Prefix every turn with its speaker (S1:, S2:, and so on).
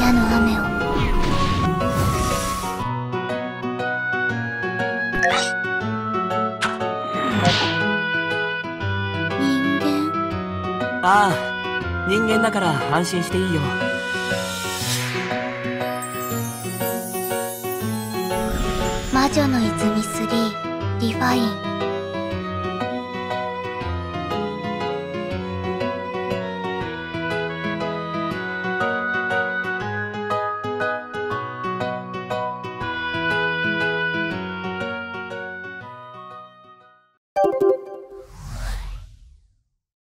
S1: 矢の雨を。人間
S2: ああ人間だから安心していいよ
S1: 魔女の泉3ディファイン。